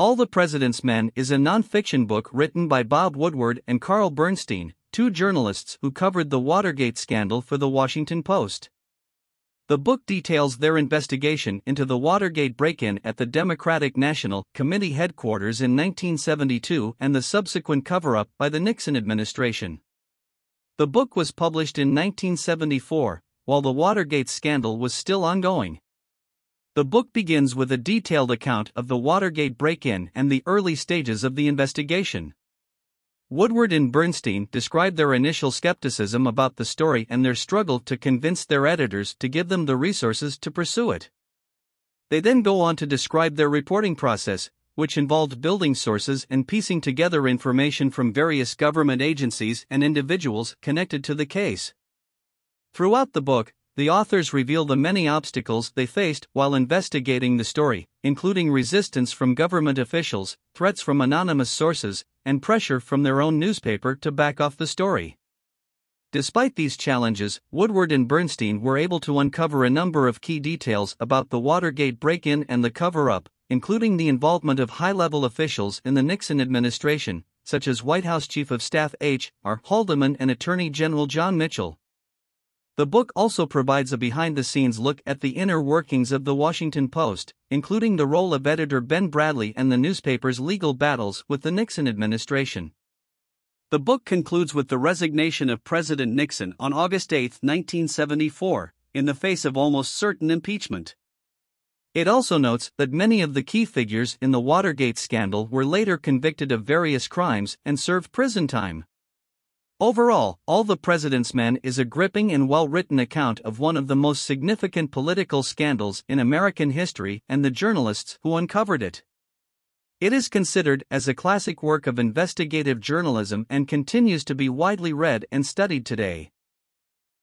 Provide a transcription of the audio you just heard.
All the President's Men is a nonfiction book written by Bob Woodward and Carl Bernstein, two journalists who covered the Watergate scandal for the Washington Post. The book details their investigation into the Watergate break in at the Democratic National Committee headquarters in 1972 and the subsequent cover up by the Nixon administration. The book was published in 1974, while the Watergate scandal was still ongoing. The book begins with a detailed account of the Watergate break in and the early stages of the investigation. Woodward and Bernstein describe their initial skepticism about the story and their struggle to convince their editors to give them the resources to pursue it. They then go on to describe their reporting process, which involved building sources and piecing together information from various government agencies and individuals connected to the case. Throughout the book, the authors reveal the many obstacles they faced while investigating the story, including resistance from government officials, threats from anonymous sources, and pressure from their own newspaper to back off the story. Despite these challenges, Woodward and Bernstein were able to uncover a number of key details about the Watergate break in and the cover up, including the involvement of high level officials in the Nixon administration, such as White House Chief of Staff H. R. Haldeman and Attorney General John Mitchell. The book also provides a behind the scenes look at the inner workings of the Washington Post, including the role of editor Ben Bradlee and the newspaper's legal battles with the Nixon administration. The book concludes with the resignation of President Nixon on August 8, 1974, in the face of almost certain impeachment. It also notes that many of the key figures in the Watergate scandal were later convicted of various crimes and served prison time. Overall, All the President's Men is a gripping and well written account of one of the most significant political scandals in American history and the journalists who uncovered it. It is considered as a classic work of investigative journalism and continues to be widely read and studied today.